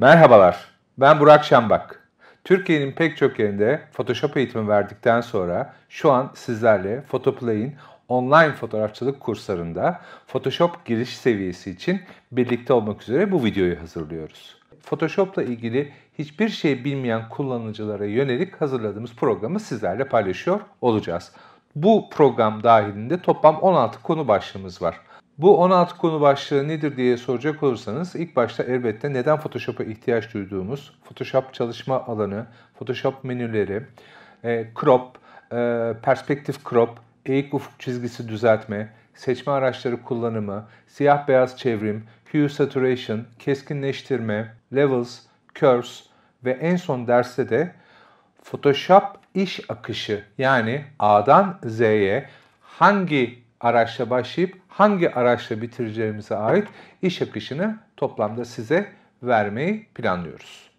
Merhabalar, ben Burak Şambak. Türkiye'nin pek çok yerinde Photoshop eğitimi verdikten sonra şu an sizlerle Photoplay'in online fotoğrafçılık kurslarında Photoshop giriş seviyesi için birlikte olmak üzere bu videoyu hazırlıyoruz. Photoshop'la ilgili hiçbir şey bilmeyen kullanıcılara yönelik hazırladığımız programı sizlerle paylaşıyor olacağız. Bu program dahilinde toplam 16 konu başlığımız var. Bu 16 konu başlığı nedir diye soracak olursanız ilk başta elbette neden Photoshop'a ihtiyaç duyduğumuz, Photoshop çalışma alanı, Photoshop menüleri, e, crop, e, perspektif crop, eğik ufuk çizgisi düzeltme, seçme araçları kullanımı, siyah beyaz çevrim, hue saturation, keskinleştirme, levels, curves ve en son derste de Photoshop iş akışı yani A'dan Z'ye hangi araçla başlayıp hangi araçla bitireceğimize ait iş akışını toplamda size vermeyi planlıyoruz.